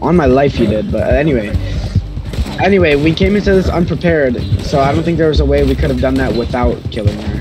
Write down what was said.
On my life he did, but anyway. Anyway, we came into this unprepared, so I don't think there was a way we could have done that without killing her.